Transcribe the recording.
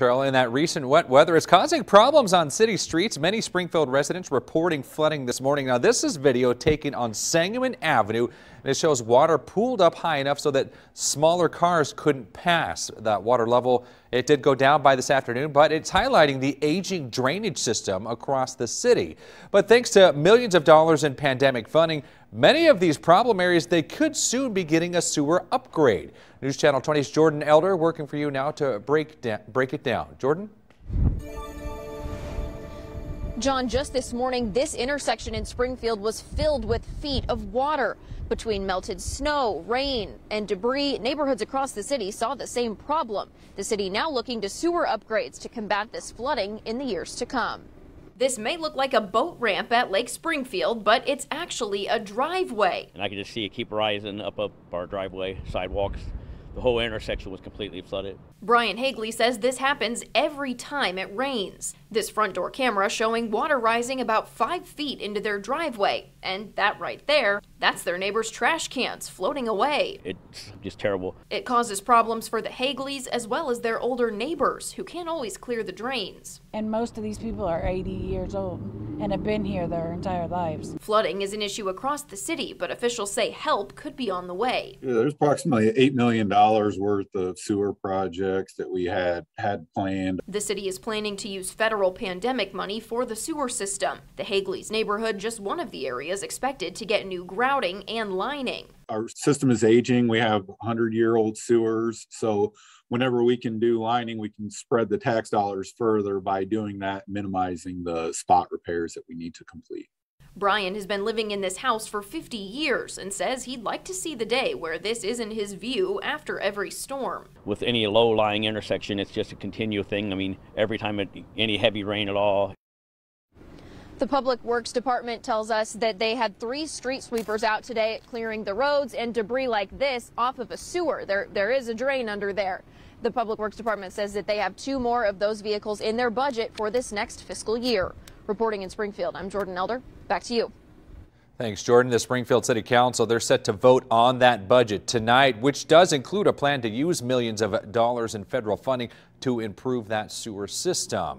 In that recent wet weather is causing problems on city streets. Many Springfield residents reporting flooding this morning. Now, this is video taken on Sangamon Avenue. And it shows water pooled up high enough so that smaller cars couldn't pass. That water level, it did go down by this afternoon, but it's highlighting the aging drainage system across the city. But thanks to millions of dollars in pandemic funding, many of these problem areas, they could soon be getting a sewer upgrade. News Channel 20's Jordan Elder working for you now to break, break it down down. Jordan? John, just this morning, this intersection in Springfield was filled with feet of water. Between melted snow, rain, and debris, neighborhoods across the city saw the same problem. The city now looking to sewer upgrades to combat this flooding in the years to come. This may look like a boat ramp at Lake Springfield, but it's actually a driveway. And I can just see it keep rising up up our driveway sidewalks the whole intersection was completely flooded. Brian Hagley says this happens every time it rains. This front door camera showing water rising about five feet into their driveway. And that right there, that's their neighbor's trash cans floating away. It's just terrible. It causes problems for the Hagleys as well as their older neighbors who can't always clear the drains. And most of these people are 80 years old and have been here their entire lives. Flooding is an issue across the city, but officials say help could be on the way. Yeah, there's approximately $8 million worth of sewer projects that we had had planned. The city is planning to use federal federal pandemic money for the sewer system. The Hagleys neighborhood, just one of the areas expected to get new grouting and lining. Our system is aging. We have 100 year old sewers. So whenever we can do lining, we can spread the tax dollars further by doing that, minimizing the spot repairs that we need to complete. Brian has been living in this house for 50 years and says he'd like to see the day where this isn't his view after every storm. With any low-lying intersection, it's just a continual thing. I mean, every time it, any heavy rain at all, the Public Works Department tells us that they had three street sweepers out today clearing the roads and debris like this off of a sewer. There, there is a drain under there. The Public Works Department says that they have two more of those vehicles in their budget for this next fiscal year. Reporting in Springfield, I'm Jordan Elder. Back to you. Thanks, Jordan. The Springfield City Council, they're set to vote on that budget tonight, which does include a plan to use millions of dollars in federal funding to improve that sewer system.